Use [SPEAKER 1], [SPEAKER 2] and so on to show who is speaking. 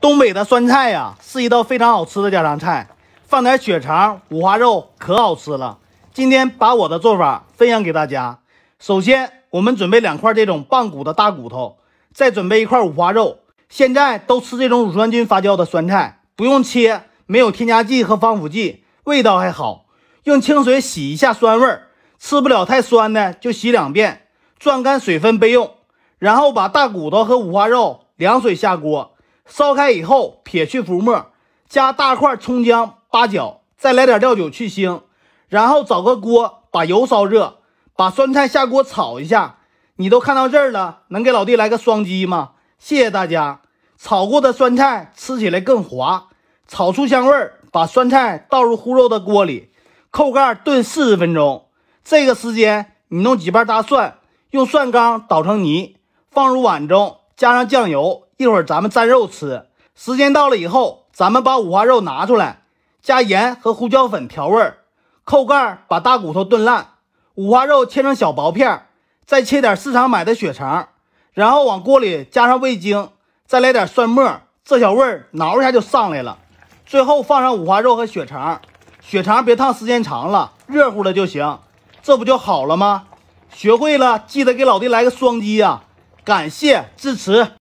[SPEAKER 1] 东北的酸菜呀，是一道非常好吃的家常菜，放点血肠、五花肉，可好吃了。今天把我的做法分享给大家。首先，我们准备两块这种棒骨的大骨头，再准备一块五花肉。现在都吃这种乳酸菌发酵的酸菜，不用切，没有添加剂和防腐剂，味道还好。用清水洗一下酸味儿，吃不了太酸的就洗两遍，攥干水分备用。然后把大骨头和五花肉凉水下锅。烧开以后，撇去浮沫，加大块葱姜、八角，再来点料酒去腥，然后找个锅，把油烧热，把酸菜下锅炒一下。你都看到这儿了，能给老弟来个双击吗？谢谢大家。炒过的酸菜吃起来更滑，炒出香味儿，把酸菜倒入烀肉的锅里，扣盖炖四十分钟。这个时间，你弄几瓣大蒜，用蒜缸捣成泥，放入碗中，加上酱油。一会儿咱们蘸肉吃。时间到了以后，咱们把五花肉拿出来，加盐和胡椒粉调味儿，扣盖儿把大骨头炖烂，五花肉切成小薄片儿，再切点市场买的血肠，然后往锅里加上味精，再来点蒜末，这小味儿挠一下就上来了。最后放上五花肉和血肠，血肠别烫时间长了，热乎的就行。这不就好了吗？学会了记得给老弟来个双击呀！感谢支持。